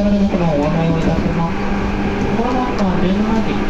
お願いいたします。このまは電話に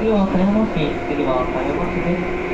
次は狭山市、次は狭山市です。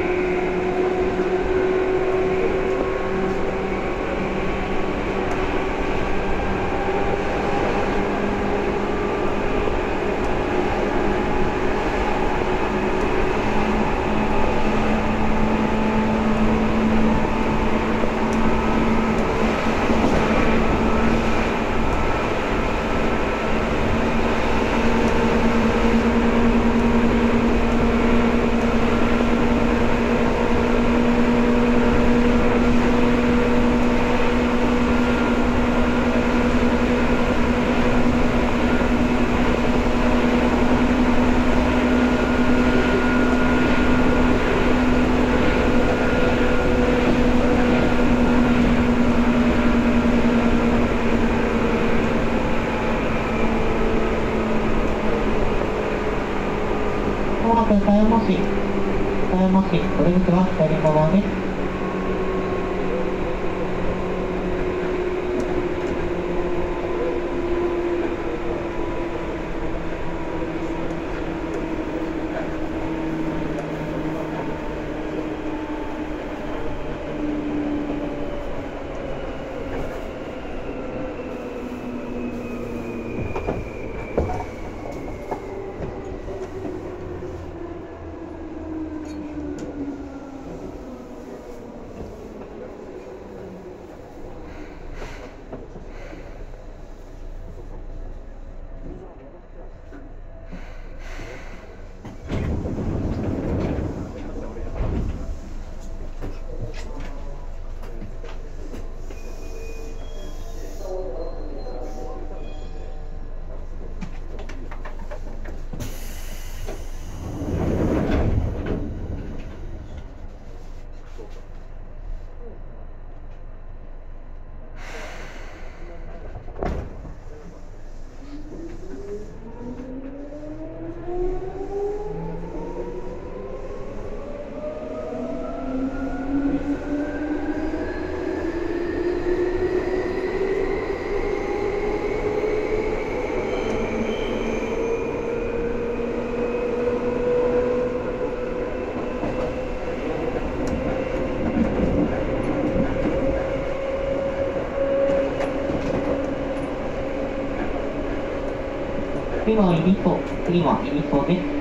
次は入りそう、次は入りそうです。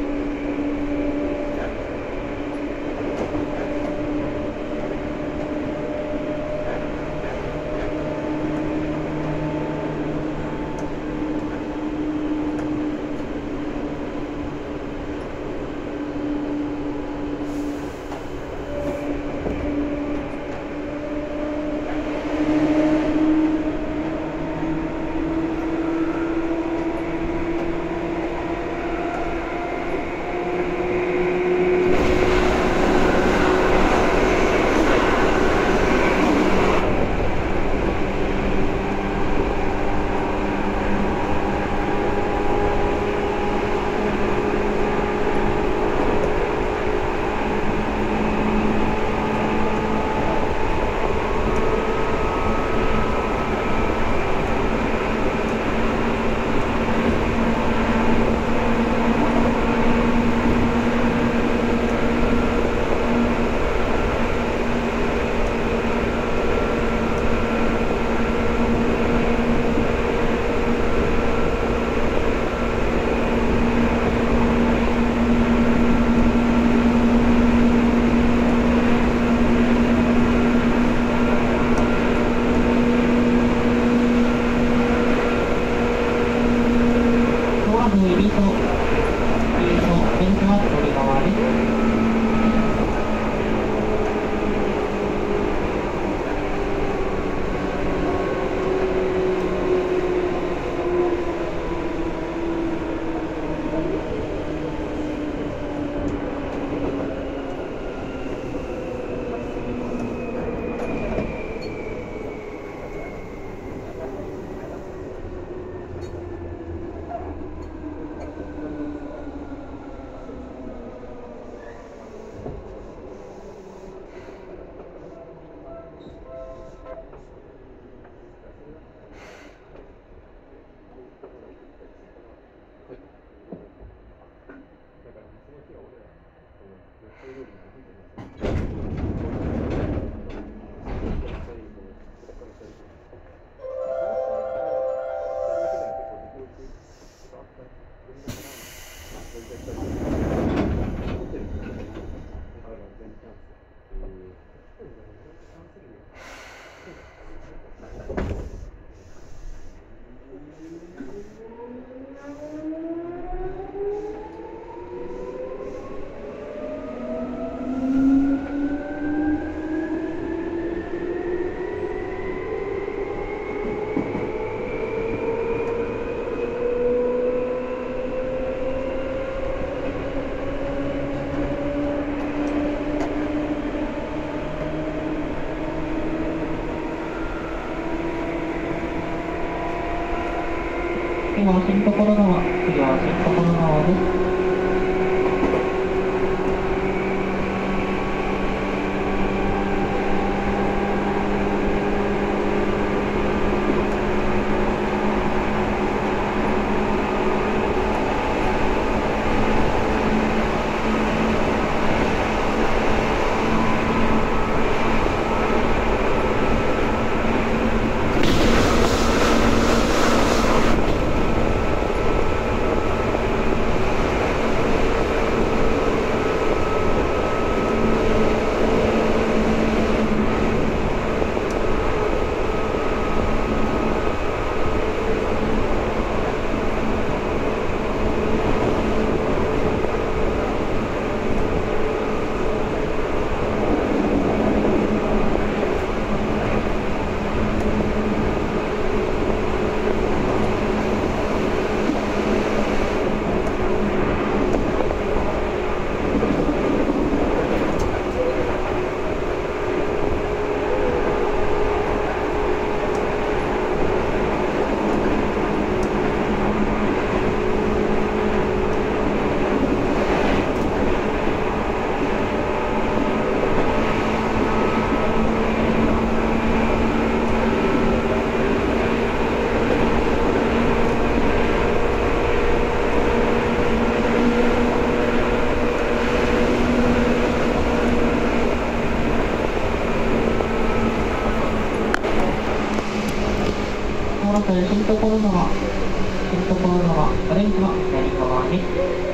まもなく新所川、新所川、オレンジの左側に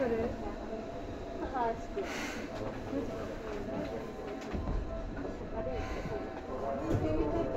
これ高橋君危ない